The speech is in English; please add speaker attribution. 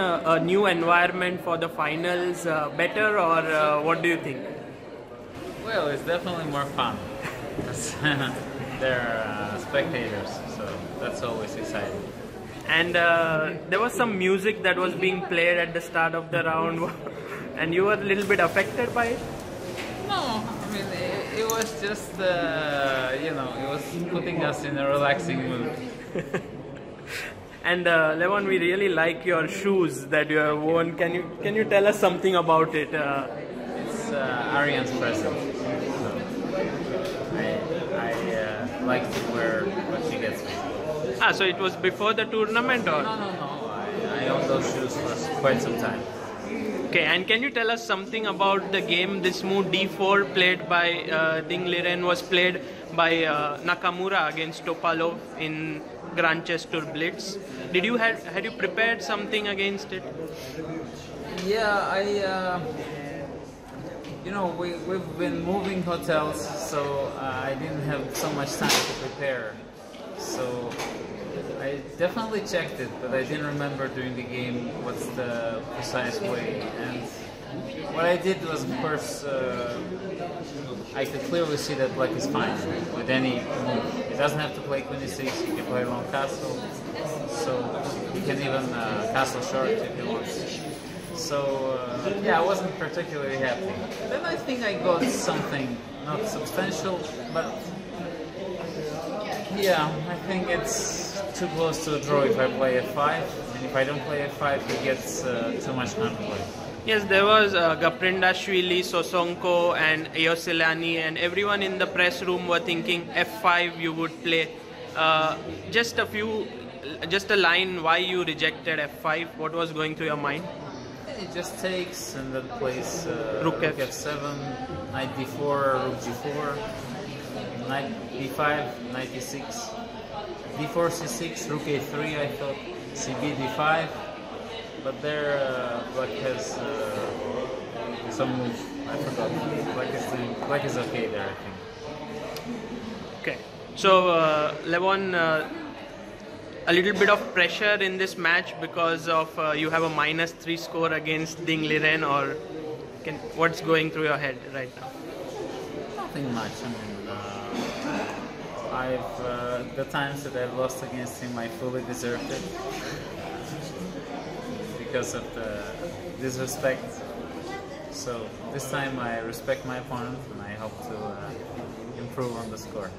Speaker 1: A new environment for the finals uh, better or uh, what do you think?
Speaker 2: Well, it's definitely more fun. They're uh, spectators, so that's always exciting.
Speaker 1: And uh, there was some music that was being played at the start of the round, and you were a little bit affected by it.
Speaker 2: No, I mean it, it was just uh, you know it was putting us in a relaxing mood.
Speaker 1: And uh, Levon, we really like your shoes that you have worn. Can you can you tell us something about it? Uh,
Speaker 2: It's uh, Arianne's present. So I, I uh, like to wear what she gets me.
Speaker 1: ah, so it was before the tournament, or
Speaker 2: No, no, no. I, I own those shoes for quite some time.
Speaker 1: okay? And can you tell us something about the game? This move D4 played by uh, Ding Liren was played by uh, Nakamura against Topalov in Grandchester Blitz. Did you had had you prepared something against it?
Speaker 2: Yeah, I. Uh, you know, we we've been moving hotels, so uh, I didn't have so much time to prepare. So I definitely checked it, but I didn't remember during the game what's the precise way. And what I did was, of course, uh, I could clearly see that black is fine with any move. It doesn't have to play queen e6. You can play long castle, so you can even uh, castle short if you want. So uh, yeah, I wasn't particularly happy. Then I think I got something not substantial, but yeah, I think it's too close to a draw if I play f5, and if I don't play f5, he gets uh, too much counterplay.
Speaker 1: Yes, there was uh, Gaprindashvili, Sosonko, and Ioseliani, and everyone in the press room were thinking F5 you would play. Uh, just a few, just a line why you rejected F5. What was going through your mind?
Speaker 2: It just takes and then plays uh,
Speaker 1: Rook F-
Speaker 2: f7, knight d4, rook g4, knight b5, knight e6, d4 c6, rook a3. I thought cb d5, but there uh, black has uh, some move. I forgot. Black is doing, black is okay there. I think.
Speaker 1: Okay, so uh, Levon, uh, a little bit of pressure in this match because of uh, you have a minus three score against Ding Liren, or can, what's going through your head right now?
Speaker 2: Nothing much. I mean, uh, I've uh, the times that I've lost against him, I fully deserved it because of the disrespect. So this time I respect my opponent and I hope to uh, improve on the score.